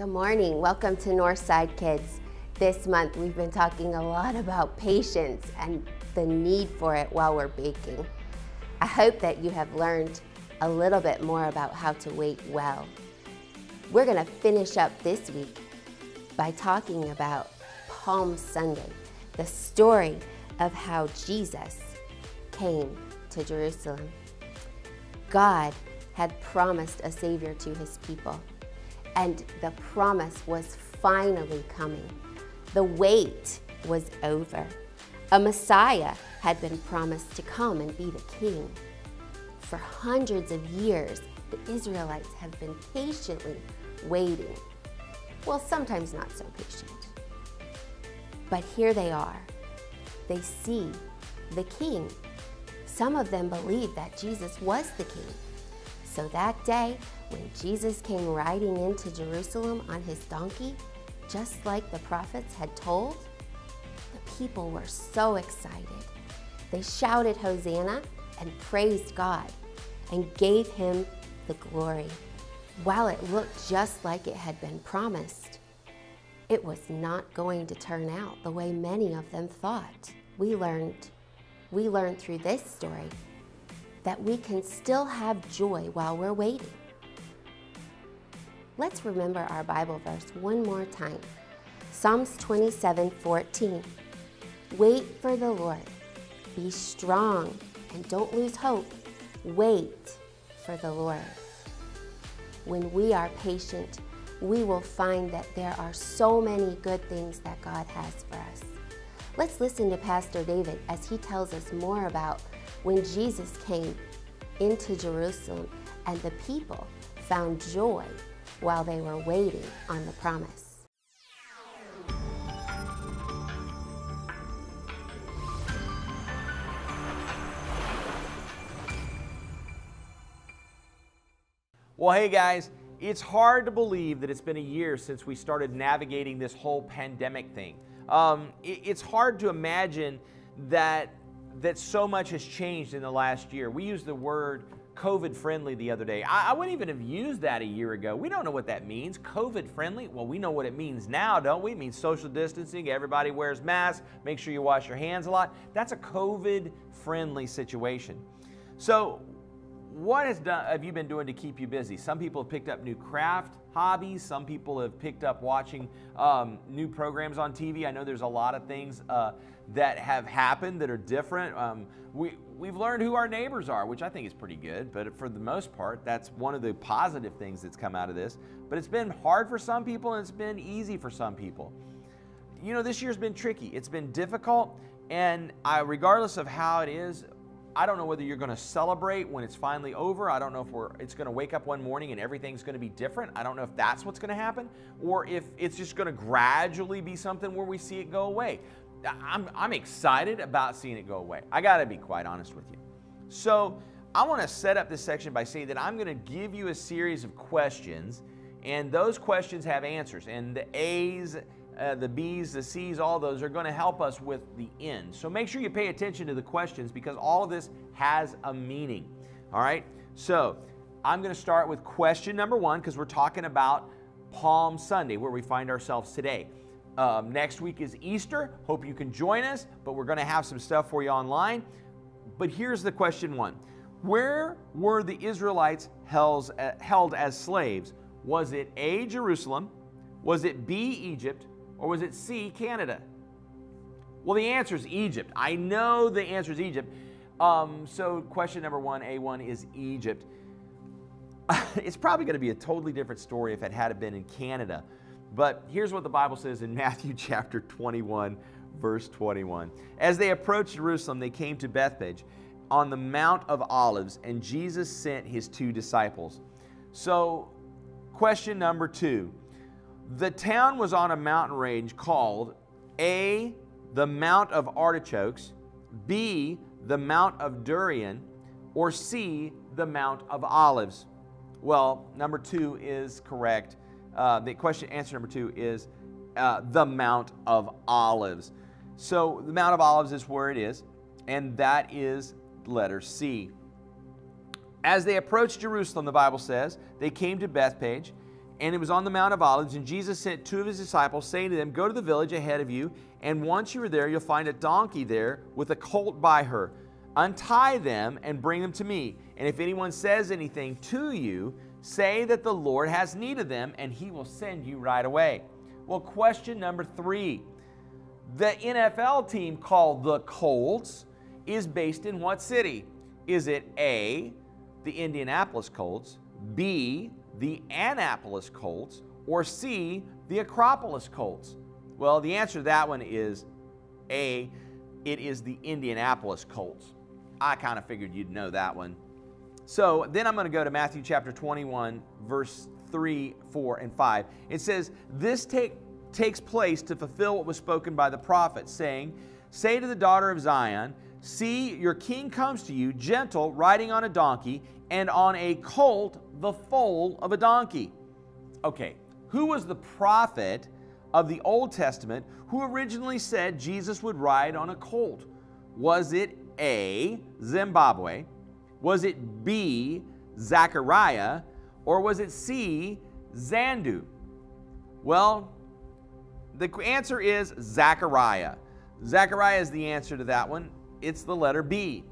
Good morning. Welcome to Northside Kids. This month we've been talking a lot about patience and the need for it while we're baking. I hope that you have learned a little bit more about how to wait well. We're going to finish up this week by talking about Palm Sunday, the story of how Jesus came to Jerusalem. God had promised a Savior to His people and the promise was finally coming. The wait was over. A Messiah had been promised to come and be the king. For hundreds of years, the Israelites have been patiently waiting. Well, sometimes not so patient. But here they are. They see the king. Some of them believe that Jesus was the king. So that day, when Jesus came riding into Jerusalem on his donkey, just like the prophets had told, the people were so excited. They shouted Hosanna and praised God and gave him the glory. While it looked just like it had been promised, it was not going to turn out the way many of them thought. We learned, we learned through this story that we can still have joy while we're waiting. Let's remember our Bible verse one more time. Psalms 27 14. Wait for the Lord. Be strong and don't lose hope. Wait for the Lord. When we are patient, we will find that there are so many good things that God has for us. Let's listen to Pastor David as he tells us more about when Jesus came into Jerusalem and the people found joy while they were waiting on the promise. Well, hey guys, it's hard to believe that it's been a year since we started navigating this whole pandemic thing. Um, it, it's hard to imagine that that so much has changed in the last year. We use the word COVID friendly the other day. I, I, wouldn't even have used that a year ago. We don't know what that means. COVID friendly? Well, we know what it means now, don't we? It means social distancing, everybody wears masks, make sure you wash your hands a lot. That's a COVID friendly situation. So, what has done, have you been doing to keep you busy? Some people have picked up new craft hobbies. Some people have picked up watching um, new programs on TV. I know there's a lot of things uh, that have happened that are different. Um, we, we've learned who our neighbors are, which I think is pretty good, but for the most part, that's one of the positive things that's come out of this. But it's been hard for some people and it's been easy for some people. You know, this year's been tricky, it's been difficult, and I, regardless of how it is, I don't know whether you're going to celebrate when it's finally over. I don't know if we're it's going to wake up one morning and everything's going to be different. I don't know if that's what's going to happen or if it's just going to gradually be something where we see it go away. I'm, I'm excited about seeing it go away. I got to be quite honest with you. So, I want to set up this section by saying that I'm going to give you a series of questions, and those questions have answers. And the A's, uh, the B's, the C's, all those are going to help us with the end. So make sure you pay attention to the questions because all of this has a meaning. All right? So I'm going to start with question number one because we're talking about Palm Sunday, where we find ourselves today. Um, next week is Easter. Hope you can join us, but we're going to have some stuff for you online. But here's the question one Where were the Israelites held, uh, held as slaves? Was it A, Jerusalem? Was it B, Egypt? Or was it C, Canada? Well, the answer is Egypt. I know the answer is Egypt. Um, so, question number one, A1, is Egypt. it's probably going to be a totally different story if it had been in Canada. But here's what the Bible says in Matthew chapter 21, verse 21. As they approached Jerusalem, they came to Bethphage on the Mount of Olives, and Jesus sent his two disciples. So, question number two the town was on a mountain range called A, the Mount of Artichokes, B, the Mount of Durian, or C, the Mount of Olives. Well, number two is correct. Uh, the question answer number two is uh, the Mount of Olives. So the Mount of Olives is where it is, and that is letter C. As they approached Jerusalem, the Bible says, they came to Bethphage, and it was on the Mount of Olives, and Jesus sent two of his disciples, saying to them, Go to the village ahead of you, and once you are there, you'll find a donkey there with a colt by her. Untie them and bring them to me. And if anyone says anything to you, say that the Lord has need of them, and he will send you right away. Well, question number three the NFL team called the Colts is based in what city? Is it A, the Indianapolis Colts, B, the Annapolis Colts, or C, the Acropolis Colts? Well, the answer to that one is A, it is the Indianapolis Colts. I kind of figured you'd know that one. So then I'm going to go to Matthew chapter 21, verse 3, 4, and 5. It says, This take, takes place to fulfill what was spoken by the prophet, saying, Say to the daughter of Zion, See, your king comes to you, gentle, riding on a donkey, and on a colt, the foal of a donkey. Okay, who was the prophet of the Old Testament who originally said Jesus would ride on a colt? Was it A, Zimbabwe? Was it B, Zechariah? Or was it C, Zandu? Well, the answer is Zechariah. Zechariah is the answer to that one. It's the letter B.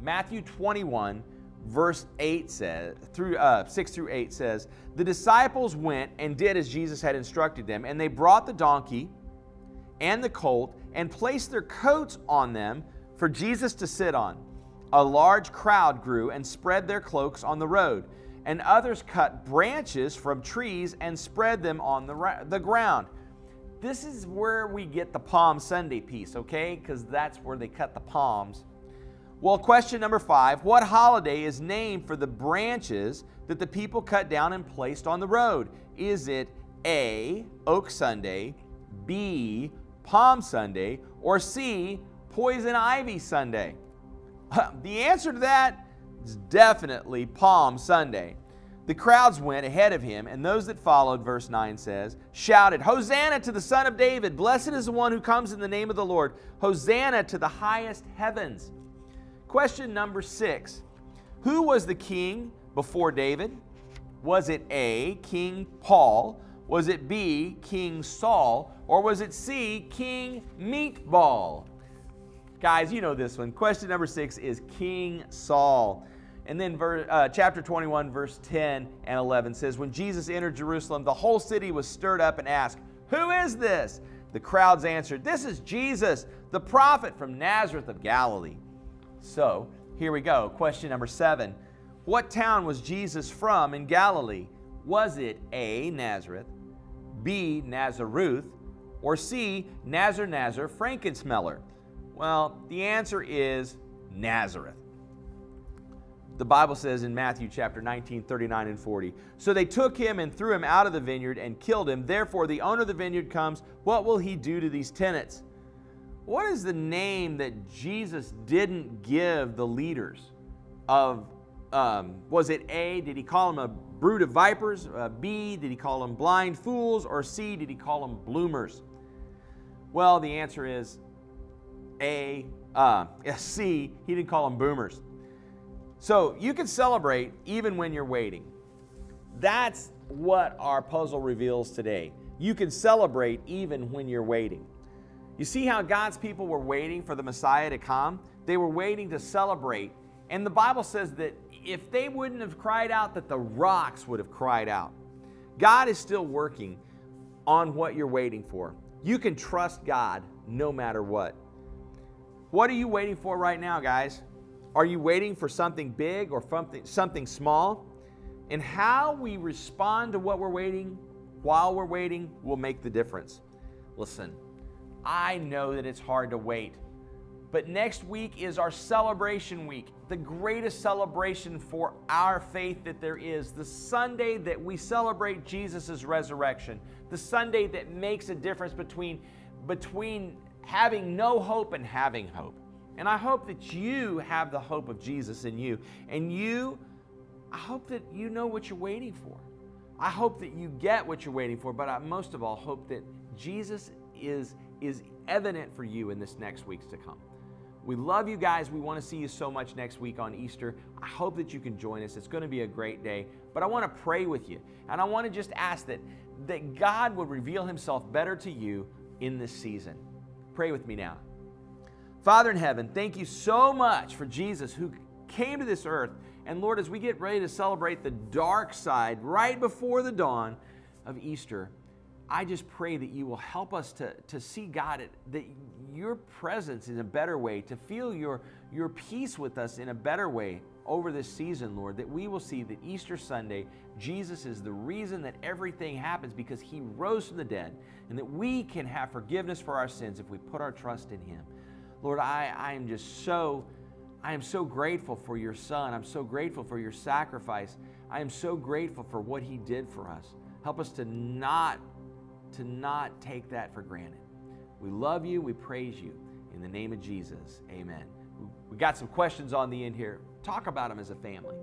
Matthew 21, verse 8 says, through uh, 6 through 8 says, The disciples went and did as Jesus had instructed them, and they brought the donkey and the colt and placed their coats on them for Jesus to sit on. A large crowd grew and spread their cloaks on the road, and others cut branches from trees and spread them on the, the ground. This is where we get the Palm Sunday piece, okay? Because that's where they cut the palms. Well, question number five What holiday is named for the branches that the people cut down and placed on the road? Is it A, Oak Sunday, B, Palm Sunday, or C, Poison Ivy Sunday? The answer to that is definitely Palm Sunday. The crowds went ahead of him, and those that followed, verse 9 says, shouted, Hosanna to the Son of David! Blessed is the one who comes in the name of the Lord! Hosanna to the highest heavens! Question number six Who was the king before David? Was it A, King Paul? Was it B, King Saul? Or was it C, King Meatball? Guys, you know this one. Question number six is King Saul. And then verse, uh, chapter 21, verse 10 and 11 says, When Jesus entered Jerusalem, the whole city was stirred up and asked, Who is this? The crowds answered, This is Jesus, the prophet from Nazareth of Galilee. So, here we go. Question number seven What town was Jesus from in Galilee? Was it A, Nazareth, B, Nazareth, or C, Nazar Nazar Frankensmeller? Well, the answer is Nazareth the Bible says in Matthew chapter 19, 39 and 40. So they took him and threw him out of the vineyard and killed him. Therefore, the owner of the vineyard comes. What will he do to these tenants? What is the name that Jesus didn't give the leaders of? Um, was it A, did he call them a brood of vipers? Uh, B, did he call them blind fools? Or C, did he call them bloomers? Well, the answer is A, uh, C, he didn't call them boomers. So you can celebrate even when you're waiting. That's what our puzzle reveals today. You can celebrate even when you're waiting. You see how God's people were waiting for the Messiah to come? They were waiting to celebrate. And the Bible says that if they wouldn't have cried out, that the rocks would have cried out. God is still working on what you're waiting for. You can trust God no matter what. What are you waiting for right now, guys? Are you waiting for something big or something, something small? And how we respond to what we're waiting while we're waiting will make the difference. Listen, I know that it's hard to wait, but next week is our celebration week, the greatest celebration for our faith that there is, the Sunday that we celebrate Jesus' resurrection, the Sunday that makes a difference between, between having no hope and having hope. And I hope that you have the hope of Jesus in you. And you, I hope that you know what you're waiting for. I hope that you get what you're waiting for, but I most of all hope that Jesus is, is evident for you in this next weeks to come. We love you guys. We want to see you so much next week on Easter. I hope that you can join us. It's going to be a great day. But I want to pray with you. And I want to just ask that, that God would reveal himself better to you in this season. Pray with me now. Father in heaven, thank you so much for Jesus who came to this earth. And Lord, as we get ready to celebrate the dark side right before the dawn of Easter, I just pray that you will help us to, to see God, that your presence in a better way, to feel your, your peace with us in a better way over this season, Lord, that we will see that Easter Sunday, Jesus is the reason that everything happens because he rose from the dead, and that we can have forgiveness for our sins if we put our trust in him. Lord, I, I am just so, I am so grateful for your son. I'm so grateful for your sacrifice. I am so grateful for what he did for us. Help us to not to not take that for granted. We love you. We praise you. In the name of Jesus, amen. We got some questions on the end here. Talk about them as a family.